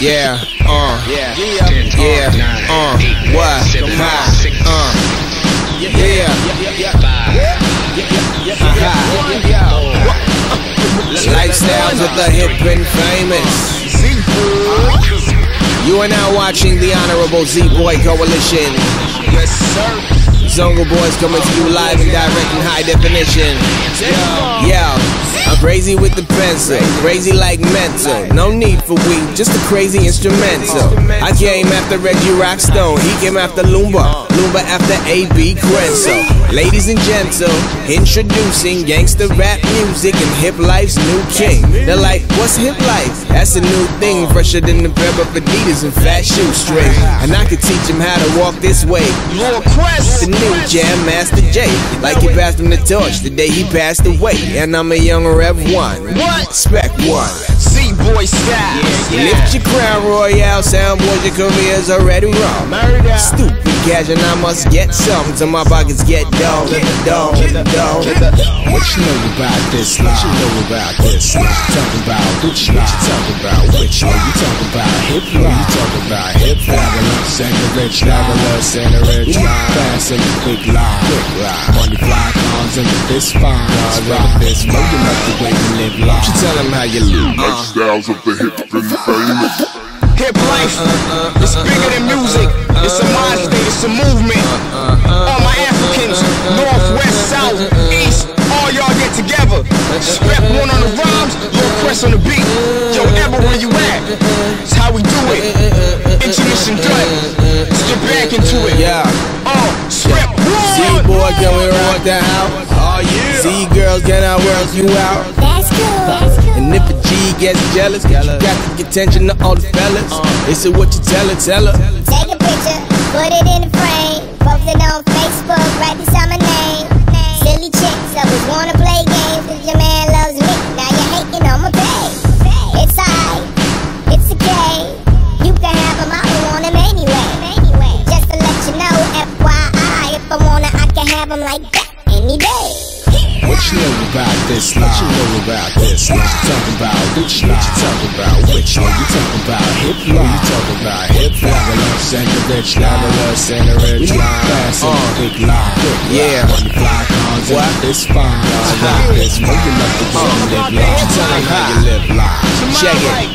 Yeah, uh, yeah, yeah, uh, what, ha, uh, yeah, yeah, Lifestyles of the hip and famous. You are now watching the Honorable Z Boy Coalition. Yes, sir. Zongo Boys coming to you live and direct in high definition. Yeah. I'm crazy with the pencil, crazy like mental. No need for weed, just a crazy instrumental. I came after Reggie Rockstone, he came after Lumba, Lumba after A.B. Crentsil. Ladies and gentle, introducing gangster rap music and hip life's new king. They're like, what's hip life? That's a new thing, fresher than the pair of Adidas and fat shoestrings. And I could teach him how to walk this way. The new Jam Master Jay, like he passed him the torch the day he passed away. And I'm a young Rev Run. What? Spek Won. Z-Boy style. Yeah, Lift your crown, Royale. Sound boys, your career's already wrong. Murder. Stupid cash, and I must get some till my pockets get dull. Dull, dull. What you know about this life? What you know about this life? Talking about which what you talking about? Which one you talking about? Hip hop. You talking about hip and the rich, fabulous and the rich. Fast and the quick line. Quick line. Money fly cars and the fist fine. Rock this, know you like the way we live life. You tell them how you live. Lifestyles of the hip and famous. Hip life, it's bigger than music. It's a mind state, it's a movement. All my Africans, north, west, south, east, all y'all get together. Step one on the rhymes, yo press on the beat. Yo, ever where you at? It's how we do it. Intuition done. Let's get back into it. Yeah. Can the house? Oh yeah. Z girls, can I work you out? That's cool. That's cool. And if a G gets jealous, you got to get attention to all the fellas. They say what you tell her, tell her. Take a picture, put it in the frame. Post it on you know about this? What you know about this life? Talking about which life? You talking about which one? You talking about hip hop? You talking about hip hop? Fabulous and the rich, fabulous and the rich. Fast and the quick life. Yeah. Fly cars What? and this fine. This, know you like the we live life. You tell them how you live life. Check it.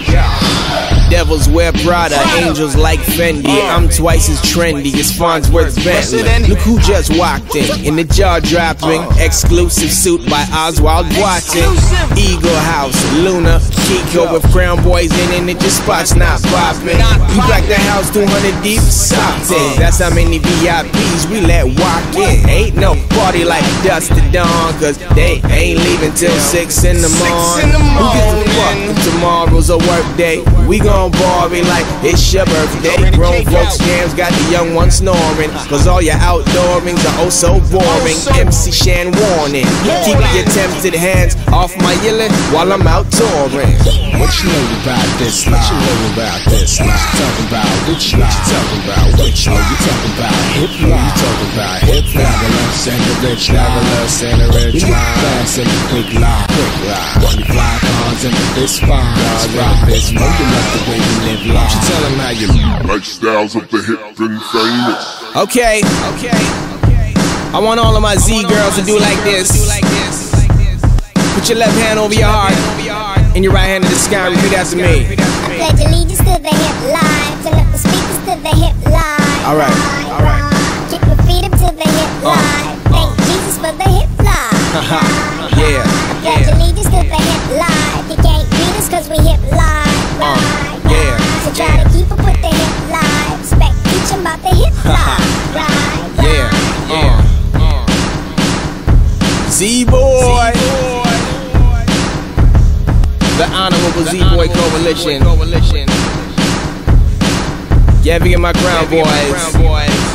Devils wear Prada, angels like Fendi. I'm twice as trendy as Fonzworth Bentley. Look who just walked in, in the jaw dropping, exclusive suit by Ozwald Boateng. Eagle House, Luna, Kiko with Crown Boys in, and it just spots not popping. We back the house 200 deep, something. That's how many VIPs we let walk in. Ain't no party like dusk to dawn, cause they ain't leaving till 6 in the morning. Who gives a fuck if tomorrow's a work day? We gon' party like it's your birthday. Grown folks jams got the young ones snoring. Cause all your outdoorings are oh so boring. Oh, MC Shan warning. Keep your tempted hands off my yelling while I'm out touring. What you know about this life? What you know about this life? What you talking about which life? You talking about which one? You talking about hip hop? You talking about hip hop? Fabulous and the rich, fabulous and the rich. Fast and the quick life, quick life. Money fly cars and the fist fine. Rock this, know you like the way we live life. You tell them how you live. Lifestyles of the hip and famous. Okay, okay. I want all of my Z girls to do like this. Put your left hand over your heart and your right hand to the sky. Repeat after me. I pledge allegiance to the hip line. Turn up the speakers to the hip line. All line. Yeah, Pledge yeah. allegiance to the hip line. You can't beat us cause we hip line. Uh, Right, yeah, right. So try to keep up with the hip line. Respect, teach 'em about the hip line. Right, Yeah, right. uh, Z Boy. The Honorable Z Boy Coalition. Yeah, ever get my crown, boys.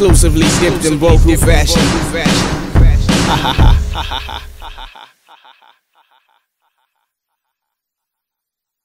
Exclusively dipped in Boku fashion.